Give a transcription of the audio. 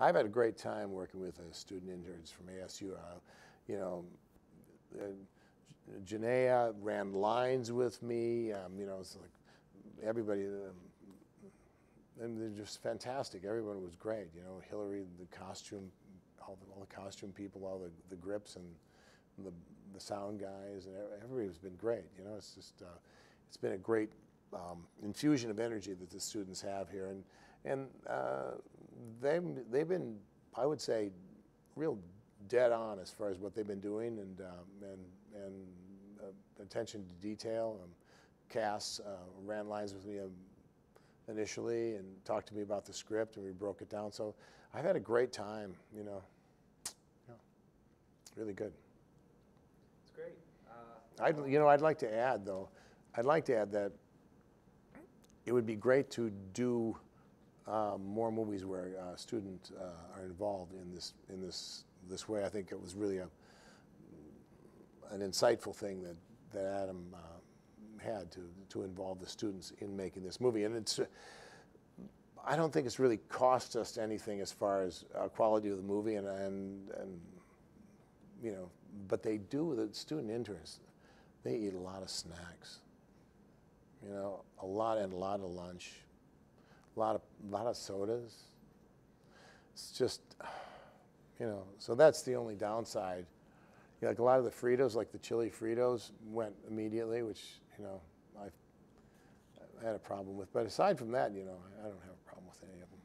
I've had a great time working with uh, student interns from ASU. Uh, you know, uh, Janaea ran lines with me. Um, you know, it's like everybody, um, and they're just fantastic. Everyone was great. You know, Hillary, the costume, all the, all the costume people, all the, the grips and the, the sound guys, and everybody's been great. You know, it's just, uh, it's been a great um, infusion of energy that the students have here. And, and uh, they've, they've been, I would say, real dead on as far as what they've been doing and, um, and, and uh, attention to detail. Um, Cass uh, ran lines with me um, initially and talked to me about the script and we broke it down. So I've had a great time, you know. Yeah, really good. It's great. Uh, I'd, you know, I'd like to add though, I'd like to add that it would be great to do um, more movies where uh, students uh, are involved in this in this this way. I think it was really a an insightful thing that that Adam uh, had to to involve the students in making this movie, and it's. I don't think it's really cost us anything as far as uh, quality of the movie, and, and and you know, but they do the student interns. They eat a lot of snacks. You know, a lot and a lot of lunch, a lot of a lot of sodas. It's just, you know, so that's the only downside. You know, like a lot of the Fritos, like the chili Fritos, went immediately, which you know I had a problem with. But aside from that, you know, I don't have a problem with any of them.